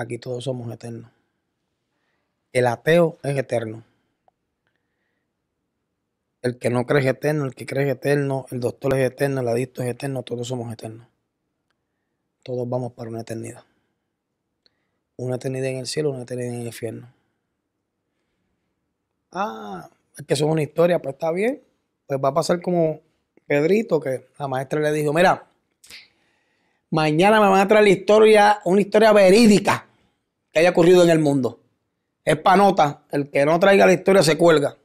aquí todos somos eternos. El ateo es eterno. El que no cree es eterno, el que cree es eterno, el doctor es eterno, el adicto es eterno, todos somos eternos. Todos vamos para una eternidad. Una eternidad en el cielo, una eternidad en el infierno. Ah, es que eso es una historia, pues está bien. Pues va a pasar como Pedrito, que la maestra le dijo, mira, mañana me van a traer la historia, una historia verídica que haya ocurrido en el mundo. Es para nota, el que no traiga la historia se cuelga.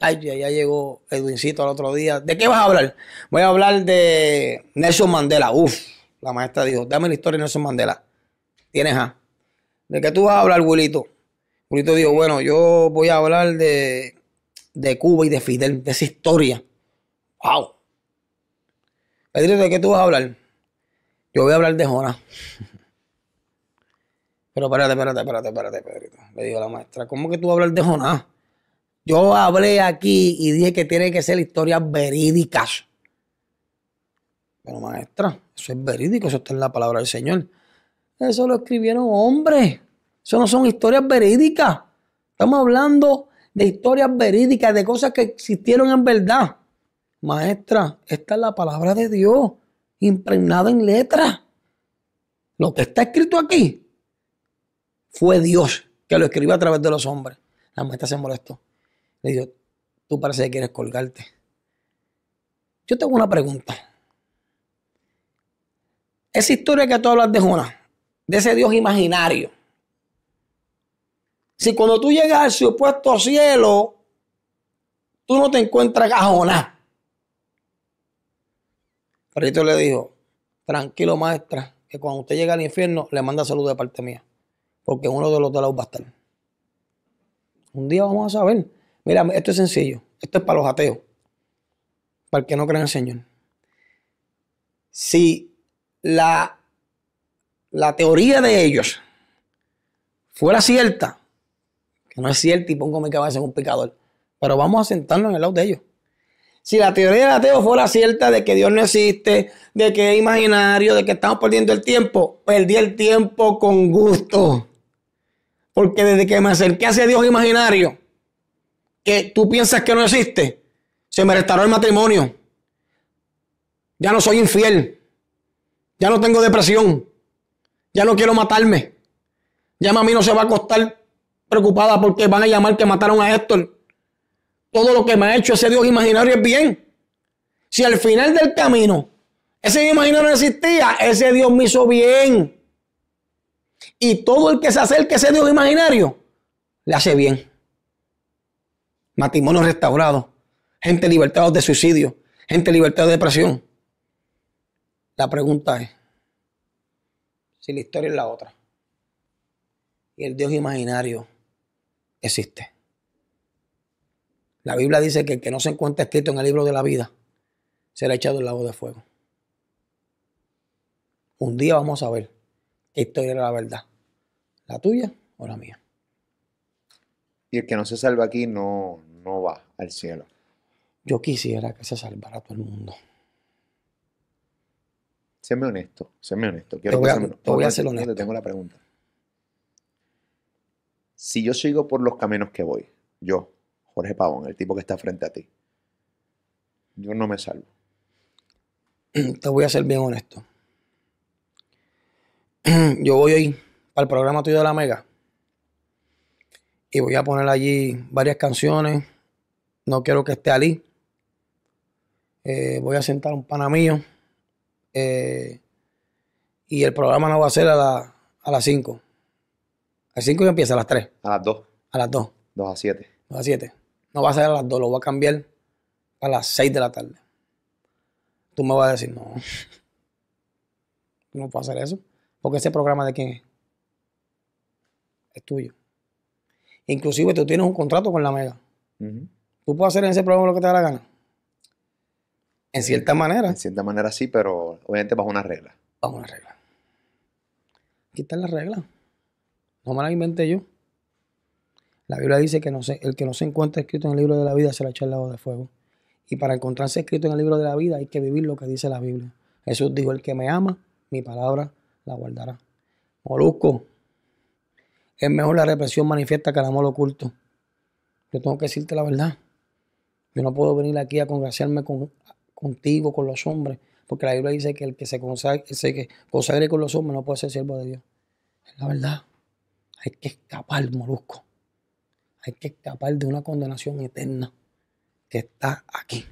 Ay, ya, ya llegó Edwincito al otro día. ¿De qué vas a hablar? Voy a hablar de Nelson Mandela. Uf, la maestra dijo, dame la historia de Nelson Mandela. Tienes A. ¿De qué tú vas a hablar, Wilito? Wilito dijo, bueno, yo voy a hablar de, de Cuba y de Fidel, de esa historia. Wow. Pedrito, ¿de qué tú vas a hablar? Yo voy a hablar de Jonás. Pero espérate, espérate, espérate, espérate, Pedrito. Le dijo la maestra, ¿cómo que tú vas a hablar de Jonás? Yo hablé aquí y dije que tiene que ser historias verídicas. Pero maestra, eso es verídico, eso está en la palabra del Señor. Eso lo escribieron hombres. Eso no son historias verídicas. Estamos hablando de historias verídicas, de cosas que existieron en verdad. Maestra, esta es la palabra de Dios, impregnada en letra. Lo que está escrito aquí fue Dios que lo escribió a través de los hombres. La maestra se molestó. Le dijo, tú parece que quieres colgarte. Yo tengo una pregunta. Esa historia que tú hablas de Jonás, de ese Dios imaginario. Si cuando tú llegas al supuesto cielo, tú no te encuentras a Jonás. Perrito le dijo, tranquilo maestra, que cuando usted llegue al infierno le manda salud de parte mía, porque uno de los dos lados va a estar. Un día vamos a saber. Mira, esto es sencillo. Esto es para los ateos. Para el que no cree en el Señor. Si la, la teoría de ellos fuera cierta, que no es cierta y pongo mi cabeza en un picador, pero vamos a sentarnos en el lado de ellos. Si la teoría del ateo fuera cierta de que Dios no existe, de que es imaginario, de que estamos perdiendo el tiempo, perdí el tiempo con gusto. Porque desde que me acerqué hacia Dios imaginario, que tú piensas que no existe, se me restauró el matrimonio. Ya no soy infiel. Ya no tengo depresión. Ya no quiero matarme. Ya mami no se va a acostar preocupada porque van a llamar que mataron a Héctor. Todo lo que me ha hecho ese Dios imaginario es bien. Si al final del camino ese Dios imaginario no existía, ese Dios me hizo bien. Y todo el que se acerque a ese Dios imaginario, le hace bien matrimonio restaurado, gente libertada de suicidio, gente libertada de depresión. La pregunta es, si la historia es la otra y el Dios imaginario existe. La Biblia dice que el que no se encuentra escrito en el libro de la vida será echado al lago de fuego. Un día vamos a ver qué historia era la verdad, la tuya o la mía. Y el que no se salva aquí no, no va al cielo. Yo quisiera que se salvara todo el mundo. Séme honesto, séme honesto. Quiero te voy a, te voy a ser honesto. Te tengo la pregunta. Si yo sigo por los caminos que voy, yo, Jorge Pavón, el tipo que está frente a ti, yo no me salvo. Te voy a ser bien honesto. Yo voy hoy el programa tuyo de la Mega y voy a poner allí varias canciones. No quiero que esté Ali. Eh, voy a sentar un pana mío. Eh, y el programa no va a ser a, a las 5. A las 5 empieza, a las 3. A las 2. A las 2. 2 a 7. 2 a 7. No va a ser a las 2, lo voy a cambiar a las 6 de la tarde. Tú me vas a decir, no. No puedo hacer eso. Porque ese programa de quién es? Es tuyo. Inclusive tú tienes un contrato con la Mega. ¿Tú puedes hacer en ese programa lo que te da la gana? En cierta manera. En cierta manera sí, pero obviamente bajo una regla. Bajo una regla. Aquí está la regla. No me la inventé yo. La Biblia dice que no se, el que no se encuentra escrito en el libro de la vida se la echa al lado de fuego. Y para encontrarse escrito en el libro de la vida hay que vivir lo que dice la Biblia. Jesús dijo, el que me ama, mi palabra la guardará. Molusco, Es mejor la represión manifiesta que el amor oculto. Yo tengo que decirte la verdad. Yo no puedo venir aquí a congraciarme con, contigo, con los hombres, porque la Biblia dice que el que se consagre, se que consagre con los hombres no puede ser siervo de Dios. Es la verdad. Hay que escapar, molusco. Hay que escapar de una condenación eterna que está aquí.